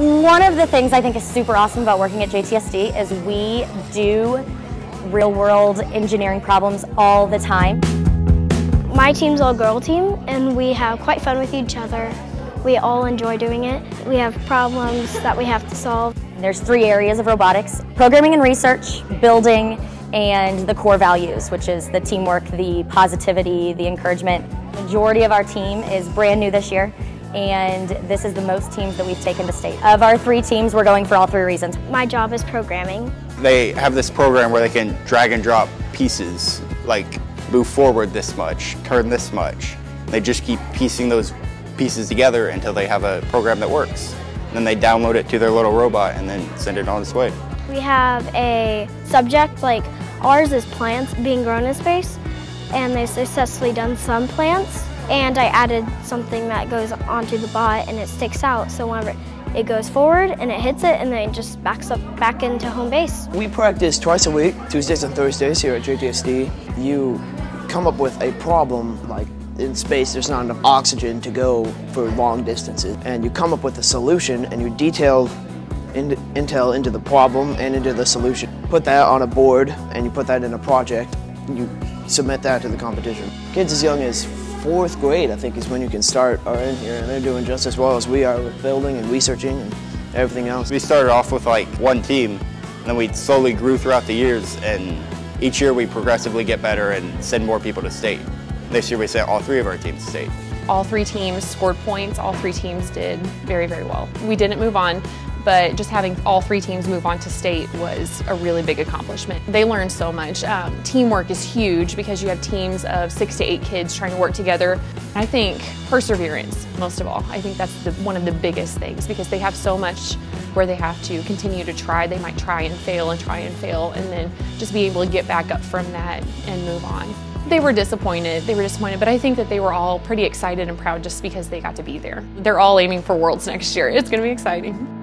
One of the things I think is super awesome about working at JTSD is we do real world engineering problems all the time. My team's all girl team and we have quite fun with each other. We all enjoy doing it. We have problems that we have to solve. There's three areas of robotics, programming and research, building, and the core values, which is the teamwork, the positivity, the encouragement. Majority of our team is brand new this year and this is the most teams that we've taken to state. Of our three teams, we're going for all three reasons. My job is programming. They have this program where they can drag and drop pieces, like move forward this much, turn this much. They just keep piecing those pieces together until they have a program that works. Then they download it to their little robot and then send it on its way. We have a subject like ours is plants being grown in space and they've successfully done some plants and I added something that goes onto the bot and it sticks out so whenever it goes forward and it hits it and then it just backs up back into home base. We practice twice a week, Tuesdays and Thursdays here at JTSD. You come up with a problem like in space there's not enough oxygen to go for long distances and you come up with a solution and you detail in, intel into the problem and into the solution. Put that on a board and you put that in a project you submit that to the competition. Kids as young as fourth grade, I think, is when you can start are in here, and they're doing just as well as we are with building and researching and everything else. We started off with like one team, and then we slowly grew throughout the years, and each year we progressively get better and send more people to state. This year we sent all three of our teams to state. All three teams scored points, all three teams did very, very well. We didn't move on, but just having all three teams move on to state was a really big accomplishment. They learned so much. Um, teamwork is huge because you have teams of six to eight kids trying to work together. I think perseverance, most of all. I think that's the, one of the biggest things because they have so much where they have to continue to try. They might try and fail and try and fail and then just be able to get back up from that and move on. They were disappointed, they were disappointed, but I think that they were all pretty excited and proud just because they got to be there. They're all aiming for Worlds next year. It's gonna be exciting.